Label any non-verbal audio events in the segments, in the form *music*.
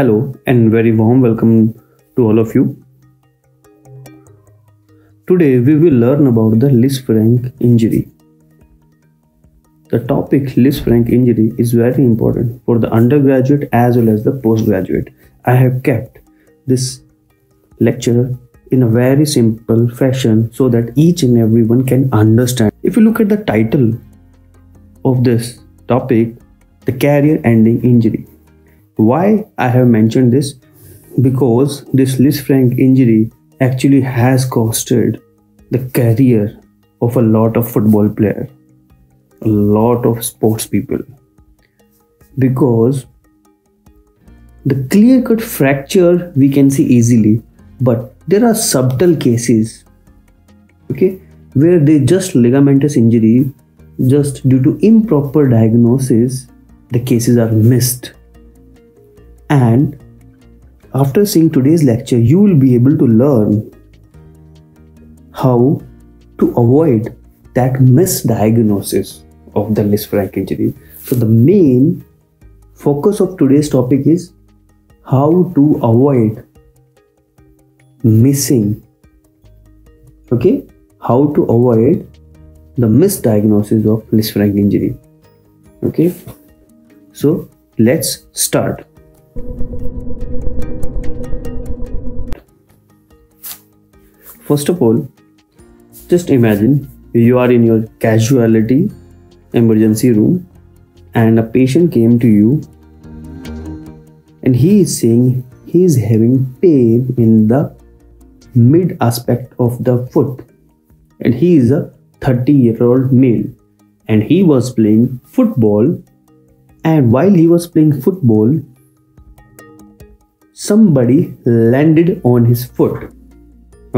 Hello and very warm welcome to all of you. Today we will learn about the Lisfranc injury. The topic Lisfranc injury is very important for the undergraduate as well as the postgraduate. I have kept this lecture in a very simple fashion so that each and everyone can understand. If you look at the title of this topic, the career ending injury. Why I have mentioned this? Because this Lisfranc injury actually has costed the career of a lot of football players, a lot of sports people. Because the clear cut fracture we can see easily, but there are subtle cases, okay, where they just ligamentous injury, just due to improper diagnosis, the cases are missed. And after seeing today's lecture, you will be able to learn how to avoid that misdiagnosis of the Lisfranc injury. So the main focus of today's topic is how to avoid missing. Okay? How to avoid the misdiagnosis of Lisfranc injury okay? So let's start first of all just imagine you are in your casualty emergency room and a patient came to you and he is saying he is having pain in the mid aspect of the foot and he is a 30 year old male and he was playing football and while he was playing football somebody landed on his foot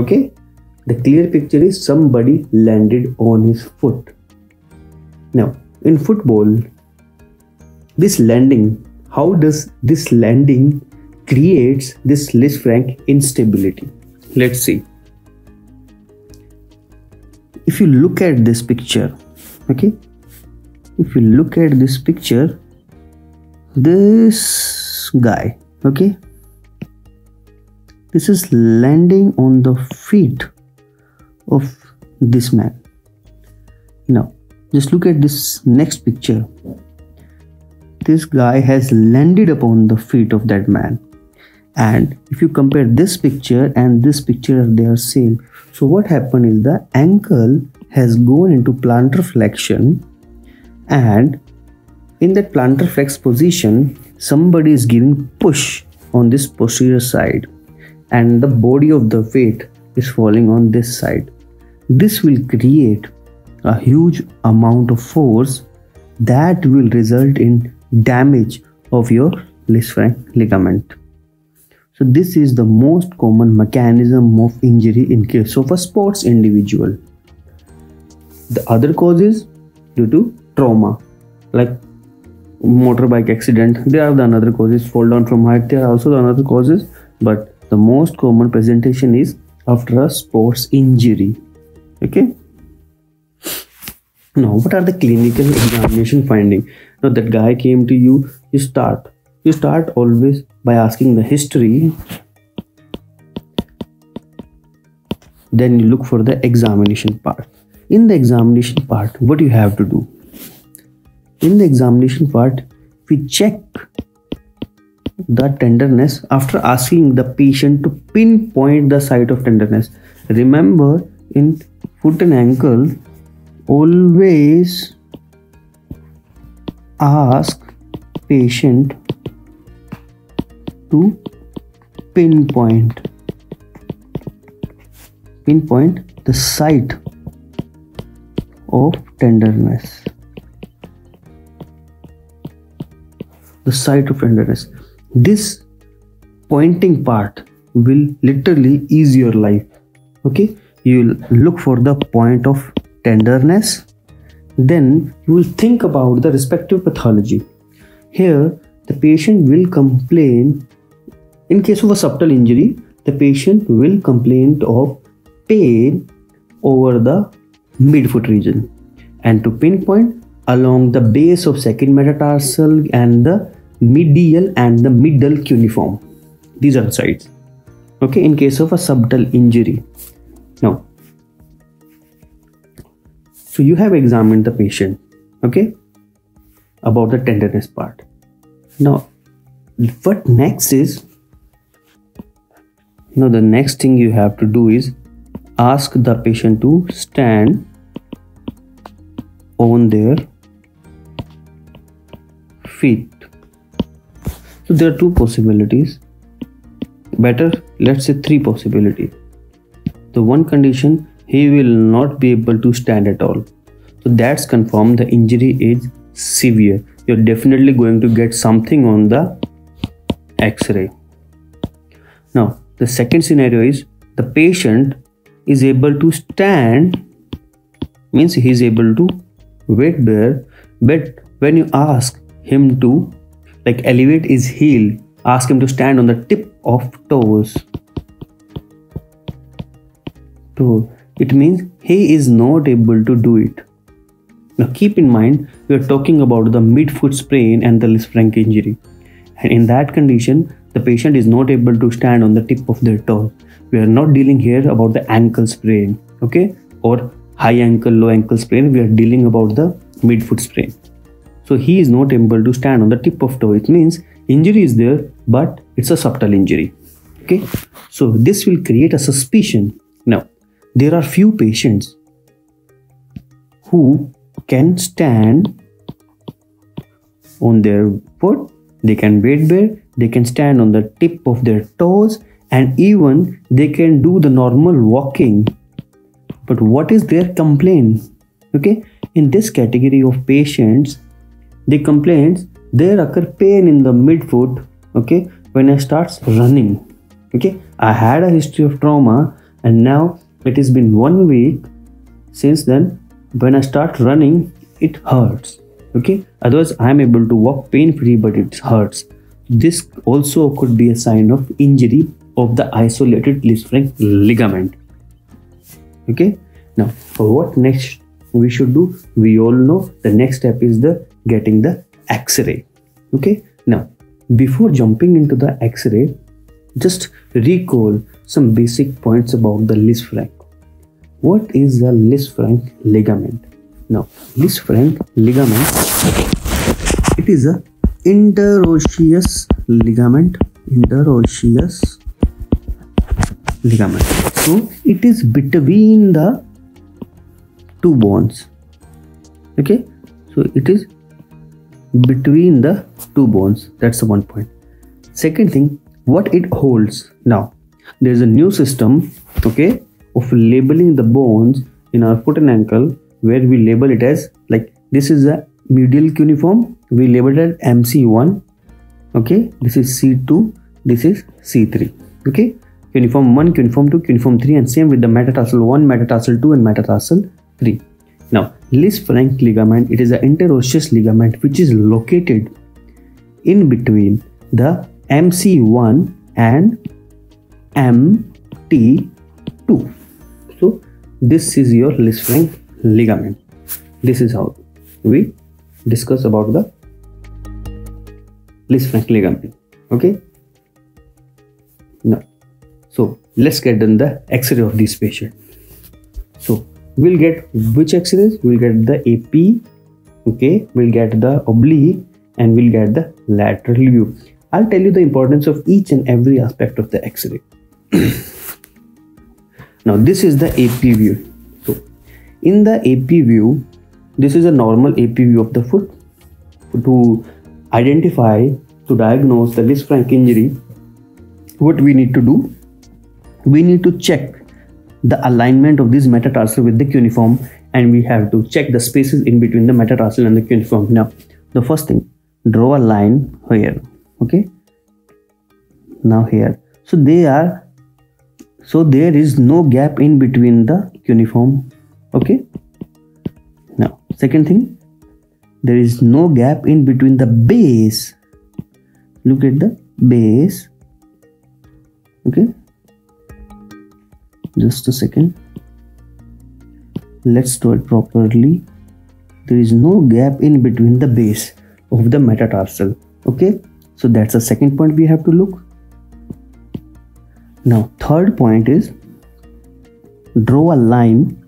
okay the clear picture is somebody landed on his foot. Now, in football, this landing, how does this landing creates this Lisfranc instability? Let's see. If you look at this picture, okay, if you look at this picture, this guy, okay, this is landing on the feet of this man. Now just look at this next picture. This guy has landed upon the feet of that man. And if you compare this picture and this picture they are same. So what happened is the ankle has gone into plantar flexion and in that plantar flex position somebody is giving push on this posterior side and the body of the weight is falling on this side. This will create a huge amount of force that will result in damage of your Lisfranc ligament. So this is the most common mechanism of injury in case of a sports individual. The other causes due to trauma like motorbike accident. They are the another causes. Fall down from height. They are also the another causes. But the most common presentation is after a sports injury. Okay? Now what are the clinical examination finding? Now that guy came to you you start. You start always by asking the history. Then you look for the examination part. In the examination part what you have to do? In the examination part we check the tenderness after asking the patient to pinpoint the site of tenderness. Remember, in foot and ankle, always ask patient to pinpoint pinpoint the site of tenderness the site of tenderness this pointing part will literally ease your life. Okay? You will look for the point of tenderness. Then you will think about the respective pathology. Here the patient will complain. In case of a subtle injury the patient will complain of pain over the midfoot region. And to pinpoint along the base of second metatarsal and the medial and the middle cuneiform. These are the sides. Okay in case of a subtle injury. Now so you have examined the patient okay about the tenderness part. Now what next is now the next thing you have to do is ask the patient to stand on their feet so there are two possibilities. Better let's say three possibilities. The one condition he will not be able to stand at all. So that's confirmed the injury is severe. You're definitely going to get something on the x-ray. Now the second scenario is the patient is able to stand means he is able to weight bear but when you ask him to like elevate his heel. Ask him to stand on the tip of toes. So it means he is not able to do it. Now keep in mind we are talking about the midfoot sprain and the Lisfranc injury. And in that condition the patient is not able to stand on the tip of their toe. We are not dealing here about the ankle sprain okay? Or high ankle low ankle sprain. We are dealing about the midfoot sprain so he is not able to stand on the tip of toe. It means injury is there but it's a subtle injury. Okay? So this will create a suspicion. Now there are few patients who can stand on their foot. They can weight bear. They can stand on the tip of their toes. And even they can do the normal walking. But what is their complaint? Okay? In this category of patients the complaints there occur pain in the midfoot okay when i starts running okay. I had a history of trauma and now it has been one week since then. When i start running it hurts okay. Otherwise i'm able to walk pain free but it hurts. This also could be a sign of injury of the isolated Lisfranc ligament okay. Now what next we should do? We all know the next step is the getting the x-ray. Okay? Now before jumping into the x-ray just recall some basic points about the Lisfranc what is the Lisfranc ligament? Now Lisfranc ligament it is a interosseous ligament interosseous ligament. So it is between the two bones okay? So it is between the two bones. That's the one point. Second thing what it holds. Now there's a new system okay of labeling the bones in our foot and ankle where we label it as like this is a medial cuneiform. We labeled it as mc1 okay. This is c2 this is c3 okay. Cuneiform 1 cuneiform 2 cuneiform 3 and same with the metatarsal 1 metatarsal 2 and metatarsal 3 now Lisfranc ligament it is an interosseous ligament which is located in between the mc1 and mt2 so this is your Lisfranc ligament. This is how we discuss about the Lisfranc ligament. Okay? Now so let's get done the x-ray of this patient we'll get which x-rays? We'll get the ap okay? We'll get the oblique and we'll get the lateral view. I'll tell you the importance of each and every aspect of the x-ray. *clears throat* Now this is the ap view. So in the ap view this is a normal AP view of the foot to identify, to diagnose the Lisfranc injury. What we need to do? We need to check the alignment of this metatarsal with the cuneiform and we have to check the spaces in between the metatarsal and the cuneiform. Now, the first thing, draw a line here, okay? Now here. So they are, so there is no gap in between the cuneiform, okay? Now, second thing there is no gap in between the base look at the base okay just a second. Let's do it properly. There is no gap in between the base of the metatarsal okay? So that's the second point we have to look. Now third point is draw a line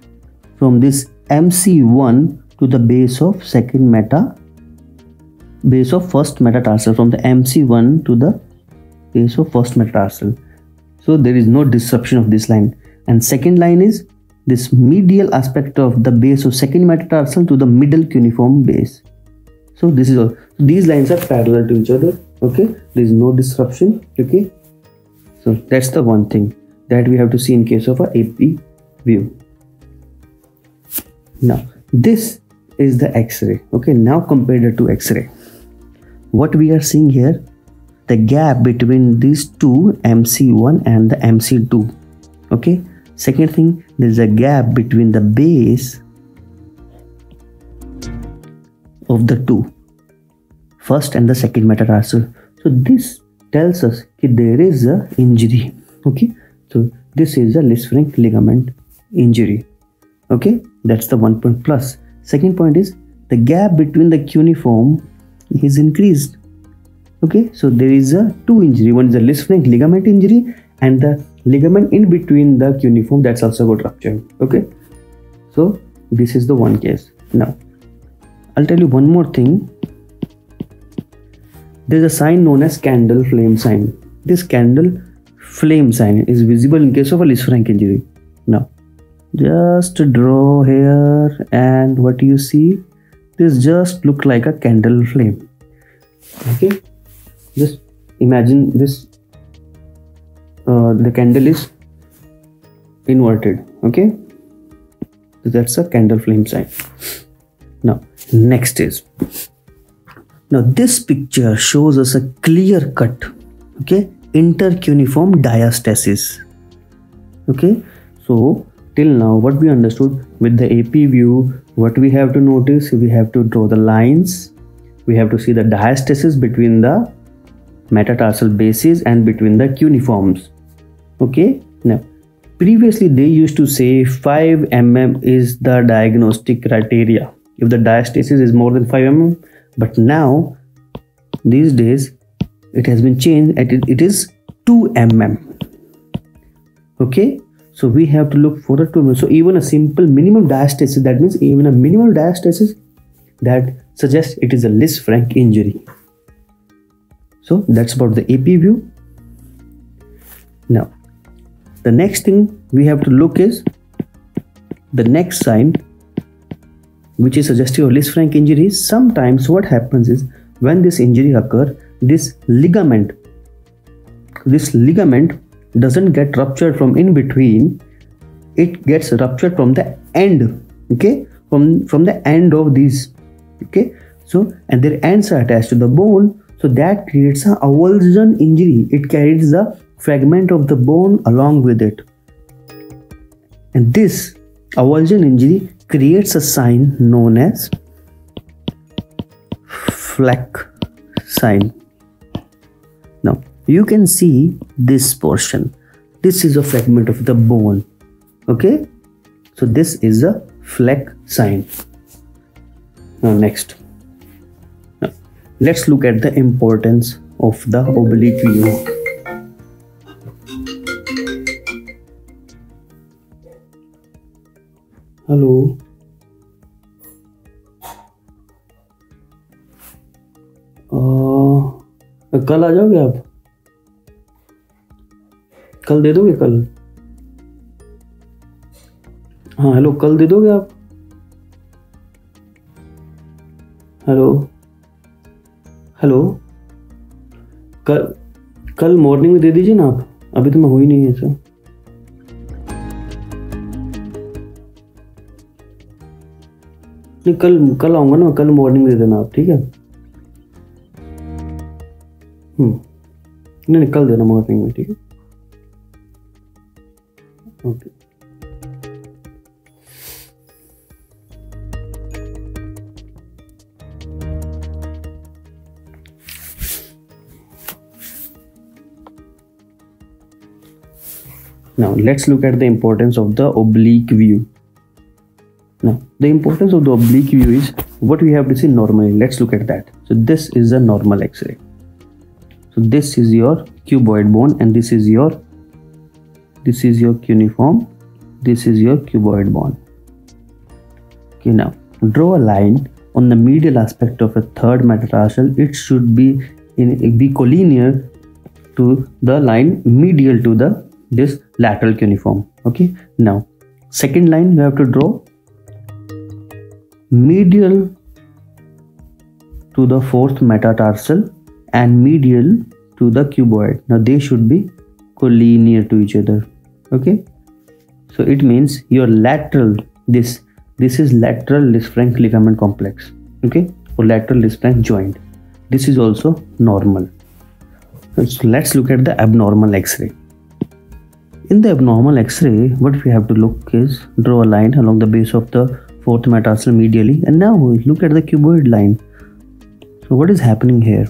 from this MC1 to the base of second meta base of first metatarsal from the MC1 to the base of first metatarsal. So there is no disruption of this line and second line is this medial aspect of the base. Of second metatarsal to the middle cuneiform base. So this is all. These lines are parallel to each other. Okay? There is no disruption. Okay? So that's the one thing that we have to see in case of a ap view. Now this is the x-ray. Okay? Now compare it to x-ray. What we are seeing here the gap between these two mc1 and the mc2 okay second thing there is a gap between the base of the two. First and the second metatarsal so this tells us that there is a injury okay? So this is a Lisfranc ligament injury okay? That's the one point plus. Second point is the gap between the cuneiform is increased okay? So there is a two injury. One is a Lisfranc ligament injury and the ligament in between the cuneiform that's also got ruptured okay? So this is the one case. Now i'll tell you one more thing. There's a sign known as candle flame sign. This candle flame sign is visible in case of a Lisfranc injury. Now just draw here and what do you see this just look like a candle flame. Okay? Just imagine this uh, the candle is inverted okay? That's a candle flame sign. Now next is now this picture shows us a clear cut okay? Intercuneiform diastasis okay? So till now what we understood with the ap view what we have to notice we have to draw the lines we have to see the diastasis between the metatarsal bases and between the cuneiforms okay? Now previously they used to say 5 mm is the diagnostic criteria. If the diastasis is more than 5 mm but now these days it has been changed and it is 2 mm okay? So we have to look for the 2 mm so even a simple minimum diastasis that means even a minimum diastasis that suggests it is a Lisfranc injury. So that's about the AP view. Now the next thing we have to look is the next sign which is suggestive of Lisfranc frank injury. Sometimes what happens is when this injury occur this ligament this ligament doesn't get ruptured from in between. It gets ruptured from the end okay? From from the end of these okay? So and their ends are attached to the bone. So that creates a avulsion injury. It carries the fragment of the bone along with it. And this avulsion injury creates a sign known as Fleck sign. Now you can see this portion. This is a fragment of the bone. Okay, so this is a Fleck sign. Now next, now, let's look at the importance of the oblique view. Hello. कल आ जाओगे आप? कल दे दोगे कल? हाँ hello, कल दे दोगे आप? हेलो। हेलो। कल कल मॉर्निंग में दे दीजिए ना आप। अभी तो मैं हुई नहीं है सर नहीं कल कल आऊँगा ना, कल मॉर्निंग दे देना आप, ठीक है? हम्म। नहीं कल देना मॉर्निंग में, ठीक है? Okay Now, let's look at the importance of the oblique view. Now, the importance of the oblique view is what we have to see normally. Let's look at that. So this is a normal X-ray. so this is your cuboid bone and this is your this is your cuneiform this is your cuboid bone okay now draw a line on the medial aspect of a third metatarsal it should be in be collinear to the line medial to the this lateral cuneiform okay now second line you have to draw medial to the fourth metatarsal and medial to the cuboid. Now they should be collinear to each other. Okay? So it means your lateral this this is lateral Lisfranc ligament complex. Okay? Or lateral Lisfranc joint. This is also normal. So let's look at the abnormal x-ray. In the abnormal x-ray what we have to look is draw a line along the base of the fourth metatarsal medially and now look at the cuboid line. So what is happening here?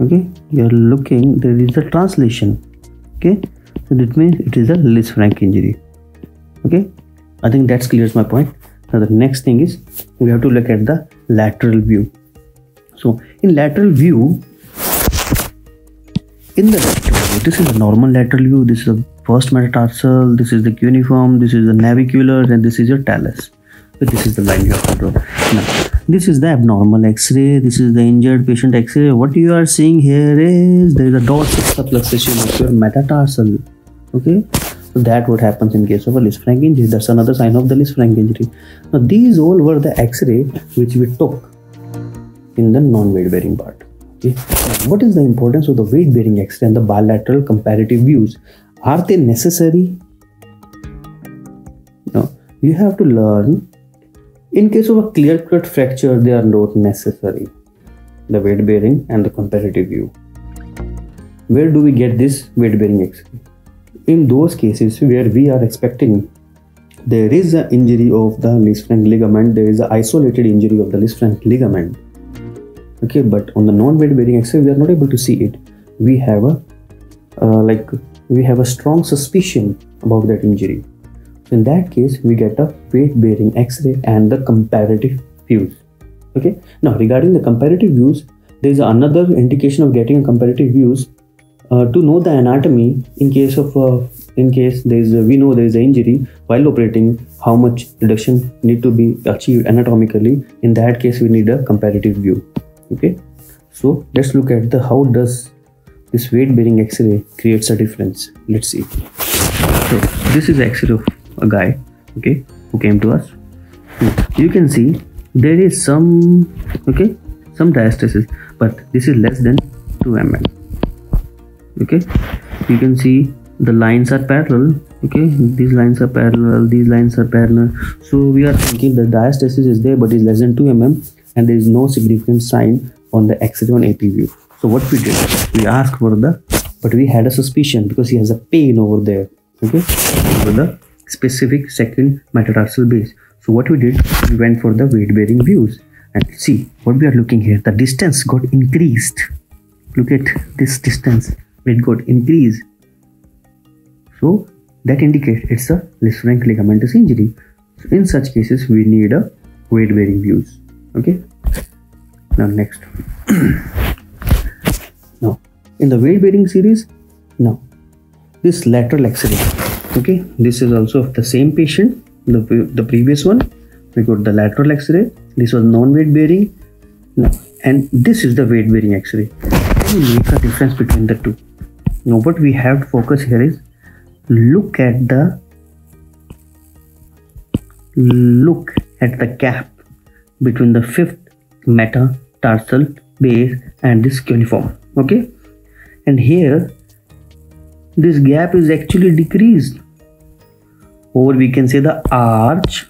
Okay you're looking there is a translation. Okay so that means it is a Lisfranc injury. Okay I think that clears my point. Now the next thing is we have to look at the lateral view. So in lateral view in the lateral view this is a normal lateral view. This is a first metatarsal this is the cuneiform this is the navicular and this is your talus this is the have to draw now this is the abnormal x-ray this is the injured patient x-ray what you are seeing here is there is a dorsal subluxation of your metatarsal okay so that what happens in case of a Lisfranc injury. That's another sign of the Lisfranc injury. Now these all were the X-ray which we took in the non-weight bearing part. Okay. Now, what is the importance of the weight bearing X-ray and the bilateral comparative views? Are they necessary? No. You have to learn. In case of a clear-cut fracture, they are not necessary. The weight bearing and the comparative view. Where do we get this weight bearing X-ray? in those cases where we are expecting there is an injury of the Lisfranc ligament, there is an isolated injury of the Lisfranc ligament. Okay, but on the non-weight bearing X-ray, we are not able to see it. We have a uh, like we have a strong suspicion about that injury. So in that case, we get a weight bearing X-ray and the comparative views. Okay. Now regarding the comparative views, there is another indication of getting comparative views uh, to know the anatomy in case of uh, in case there is a, we know there is an injury while operating how much reduction need to be achieved anatomically. In that case we need a comparative view. Okay? So let's look at the how does this weight bearing x-ray creates a difference? Let's see. So this is x-ray of a guy okay who came to us. You can see there is some okay some diastasis but this is less than 2 mm okay. You can see the lines are parallel okay these lines are parallel these lines are parallel. So we are thinking the diastasis is there but is less than 2 mm and there is no significant sign on the x-ray on ap view. So what we did we asked for the but we had a suspicion because he has a pain over there okay over the specific second metatarsal base so what we did we went for the weight bearing views and see what we are looking here the distance got increased look at this distance it got increased. So that indicates it's a Lisfranc ligamentous injury. So in such cases, we need a weight bearing views. Okay. Now next. *clears throat* now in the weight bearing series, now this lateral X-ray. Okay, this is also of the same patient. The the previous one we got the lateral X-ray. This was non-weight bearing. And this is the weight bearing X-ray. We make a difference between the two now what we have to focus here is look at the look at the gap between the fifth metatarsal base and this cuneiform okay and here this gap is actually decreased. Or we can say the arch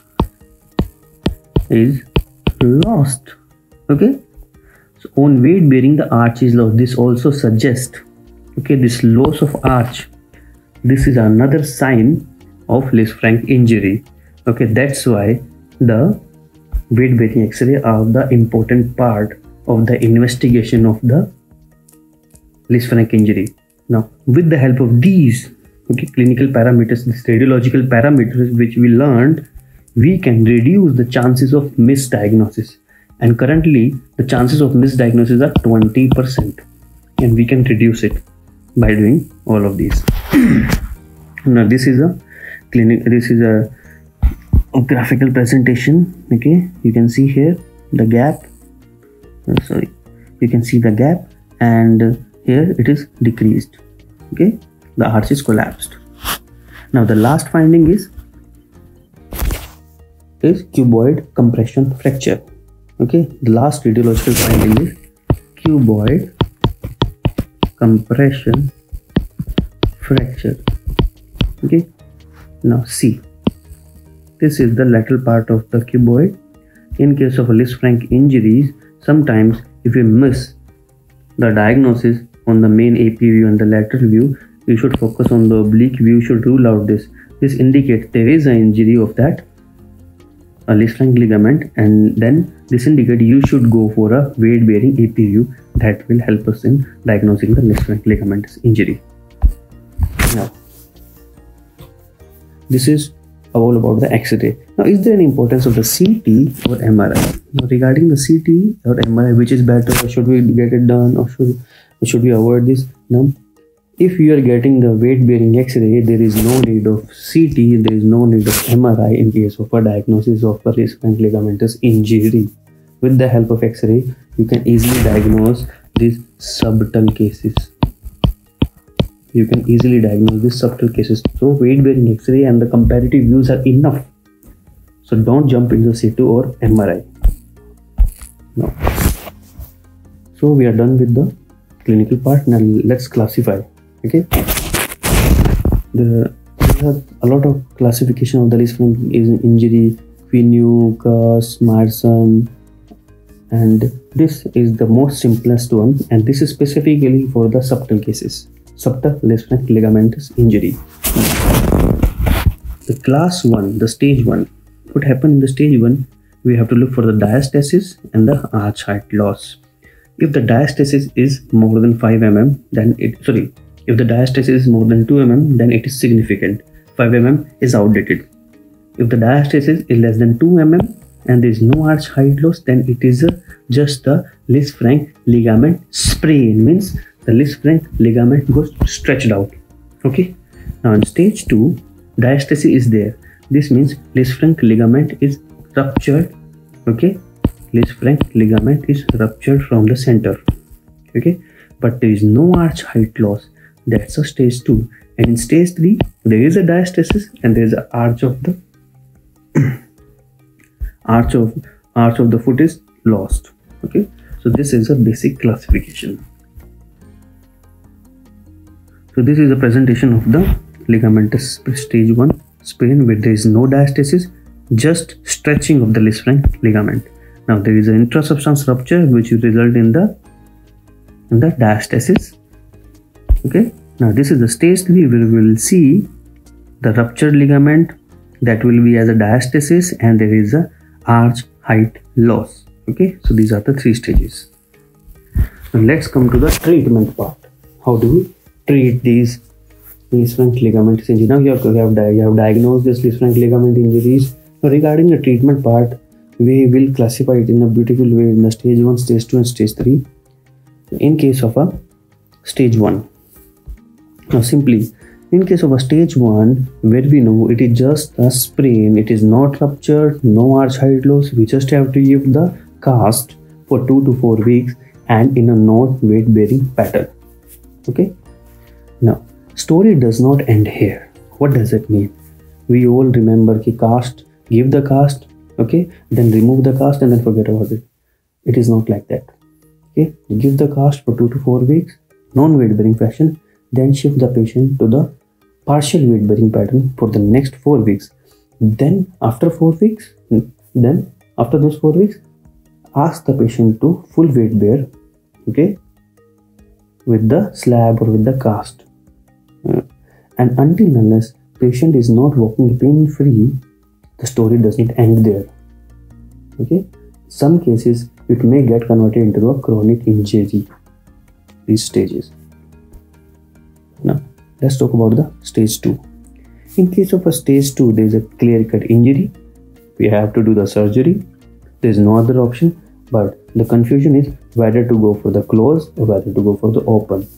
is lost. Okay? So on weight bearing the arch is lost. This also suggests okay this loss of arch. This is another sign of Lisfranc injury. Okay that's why the weight bearing x-ray are the important part of the investigation of the Lisfranc injury now with the help of these okay clinical parameters these radiological parameters which we learned we can reduce the chances of misdiagnosis. And currently the chances of misdiagnosis are 20% and we can reduce it by doing all of these. *clears throat* Now this is a clinic this is a graphical presentation okay? You can see here the gap. Uh, sorry. You can see the gap and here it is decreased. Okay? The arch is collapsed. Now the last finding is is cuboid compression fracture. Okay? The last radiological finding is cuboid compression fracture. Okay? Now see. This is the lateral part of the cuboid. In case of Lisfranc injuries sometimes if you miss the diagnosis on the main AP view and the lateral view you should focus on the oblique view you should rule out this this indicates there is an injury of that a Lisfranc ligament and then this indicates you should go for a weight bearing AP view that will help us in diagnosing the Lisfranc ligament injury now this is all about the X-ray. Now, is there an importance of the CT or MRI? Now, regarding the CT or MRI, which is better? Should we get it done or should should we avoid this? Now, if you are getting the weight-bearing X-ray, there is no need of CT. There is no need of MRI in case of a diagnosis of a ligamentous injury. With the help of X-ray, you can easily diagnose these subtle cases you can easily diagnose these subtle cases. So weight bearing X-ray and the comparative views are enough. So don't jump into CT or MRI. No. So we are done with the clinical part. Now let's classify. Okay. The have a lot of classification of the Lisfranc injury, Quenu, Kuss, Myerson, and this is the most simplest one and this is specifically for the subtle cases subtle Lisfranc ligamentous injury. The class 1, the stage 1, what happened in the stage 1? We have to look for the diastasis and the arch height loss. If the diastasis is more than 5 mm, then it, sorry, if the diastasis is more than 2 mm, then it is significant. 5 mm is outdated. If the diastasis is less than 2 mm and there is no arch height loss, then it is just the Lisfranc ligament sprain, means the Lisfranc ligament goes stretched out. Okay? Now in stage 2 diastasis is there. This means Lisfranc ligament is ruptured. Okay Lisfranc ligament is ruptured from the center. Okay? But there is no arch height loss. That's a stage 2 and in stage 3 there is a diastasis and there is an arch of the *clears throat* arch of arch of the foot is lost. Okay? So this is a basic classification. So this is a presentation of the ligamentous stage 1 sprain where there is no diastasis, just stretching of the Lisfranc ligament. Now there is an intrasubstance rupture which will result in the, in the diastasis. Okay. Now this is the stage 3 where we will see the ruptured ligament that will be as a diastasis and there is a arch height loss. Okay. So these are the three stages. Now let's come to the treatment part. How do we treat these Lisfranc ligament injury. Now you have, you have, you have diagnosed this Lisfranc ligament injuries. Regarding the treatment part, we will classify it in a beautiful way in the stage 1, stage 2 and stage 3. In case of a stage 1. Now simply, in case of a stage 1, where we know it is just a sprain, it is not ruptured, no arch height loss, we just have to give the cast for 2 to 4 weeks and in a not weight bearing pattern. Okay now, story does not end here. What does it mean? We all remember ki cast, give the cast, okay, then remove the cast and then forget about it. It is not like that. Okay, give the cast for two to four weeks, non-weight bearing fashion, then shift the patient to the partial weight bearing pattern for the next four weeks. Then after four weeks, then after those four weeks, ask the patient to full weight bear, okay, with the slab or with the cast uh, and until unless patient is not walking pain free, the story does not end there. Okay, some cases it may get converted into a chronic injury. These stages. Now let's talk about the stage two. In case of a stage two, there is a clear cut injury. We have to do the surgery. There is no other option. But the confusion is whether to go for the close or whether to go for the open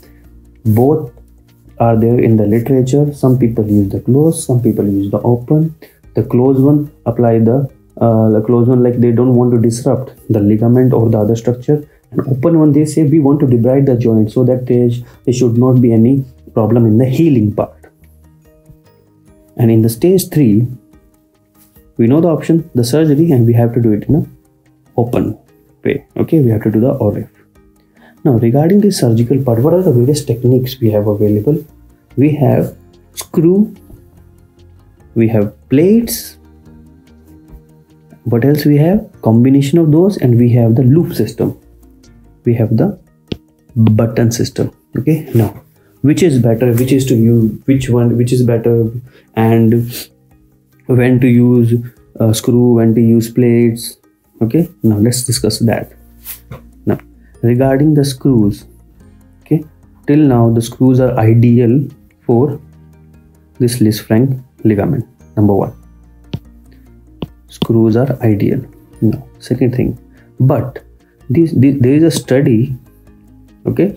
both are there in the literature some people use the close some people use the open the close one apply the uh, the close one like they don't want to disrupt the ligament or the other structure. And open one they say we want to debride the joint so that there, there should not be any problem in the healing part. And in the stage 3 we know the option the surgery and we have to do it in a open way. Okay we have to do the ORIF now regarding the surgical part what are the various techniques we have available? We have screw we have plates. What else we have? Combination of those and we have the loop system. We have the button system. Okay now which is better? Which is to use which one which is better? And when to use a screw when to use plates. Okay now let's discuss that. Now regarding the screws. Okay till now the screws are ideal for this Lisfranc ligament number one. Screws are ideal. No second thing. But this, this there is a study okay?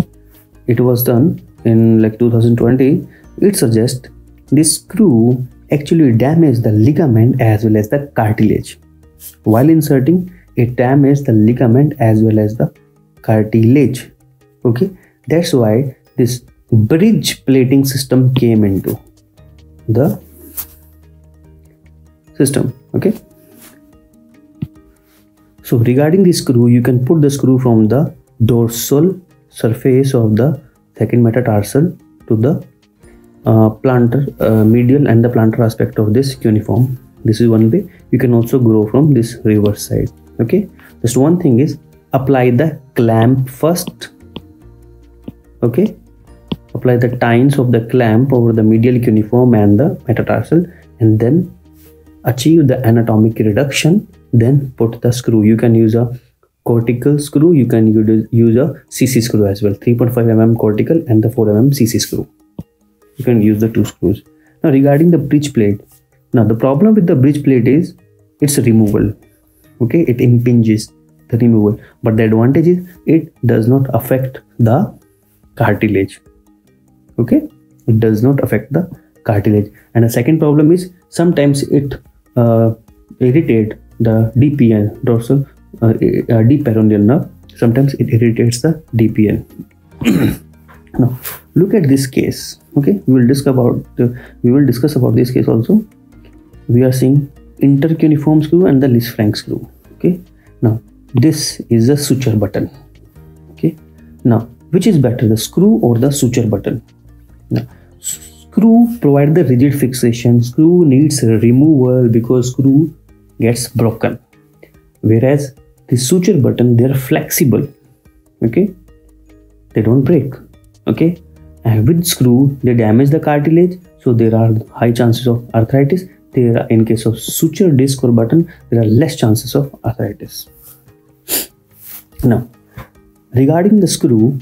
It was done in like 2020 it suggests this screw actually damage the ligament as well as the cartilage. While inserting it damages the ligament as well as the cartilage okay? That's why this bridge plating system came into the system okay? So regarding the screw you can put the screw from the dorsal surface of the second metatarsal to the uh, plantar uh, medial and the plantar aspect of this cuneiform. This is one way. You can also grow from this reverse side okay? Just one thing is apply the clamp first okay? Apply the tines of the clamp over the medial cuneiform and the metatarsal and then achieve the anatomic reduction then put the screw. You can use a cortical screw. You can use a cc screw as well. 3.5 mm cortical and the 4 mm cc screw. You can use the two screws. Now regarding the bridge plate. Now the problem with the bridge plate is it's removal. Okay it impinges the removal. But the advantage is it does not affect the cartilage. Okay it does not affect the cartilage. And the second problem is sometimes it irritate the DPN dorsal uh, uh, deep peroneal nerve. Sometimes it irritates the DPN *clears throat* now look at this case okay? We will discuss about the, we will discuss about this case also. We are seeing intercuneiform screw and the Lisfranc screw okay? Now this is a suture button okay? Now which is better the screw or the suture button? Now screw provide the rigid fixation. Screw needs removal because screw gets broken. Whereas the suture button they're flexible. Okay? They don't break. Okay? And with screw they damage the cartilage. So there are high chances of arthritis. There are, in case of suture disc or button there are less chances of arthritis. Now regarding the screw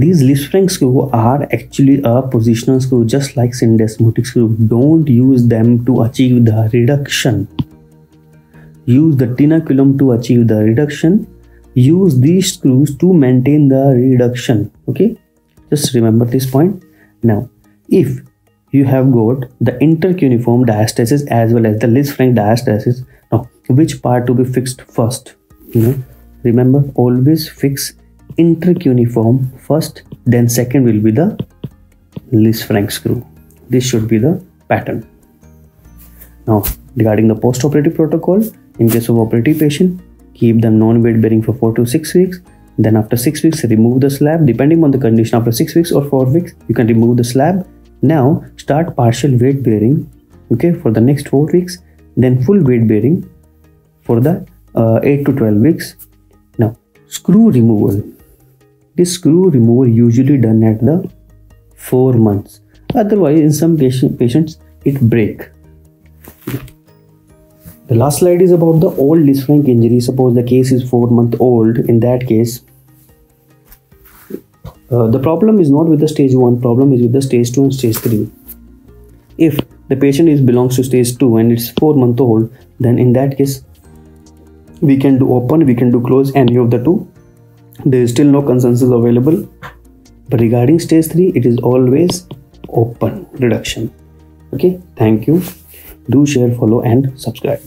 these Lisfranc screw are actually a positional screw just like syndesmotic screw don't use them to achieve the reduction. Use the tenaculum to achieve the reduction. Use these screws to maintain the reduction. Okay? Just remember this point. Now if you have got the intercuneiform diastasis as well as the Lisfranc diastasis now which part to be fixed first? You know remember always fix intercuneiform first then second will be the Lisfranc screw. This should be the pattern. Now regarding the post-operative protocol in case of operative patient keep them non-weight bearing for 4 to 6 weeks. Then after 6 weeks remove the slab. Depending on the condition after 6 weeks or 4 weeks you can remove the slab. Now start partial weight bearing okay for the next 4 weeks. Then full weight bearing for the uh, 8 to 12 weeks. Now screw removal this screw removal usually done at the 4 months otherwise in some patient, patients it break the last slide is about the old Lisfranc injury. Suppose the case is 4 month old. In that case, uh, the problem is not with the stage 1, problem is with the stage 2 and stage 3. If the patient is belongs to stage 2 and it's 4 month old, then in that case, we can do open we can do close any of the two there is still no consensus available. But regarding stage 3 it is always open reduction. Okay thank you. Do share follow and subscribe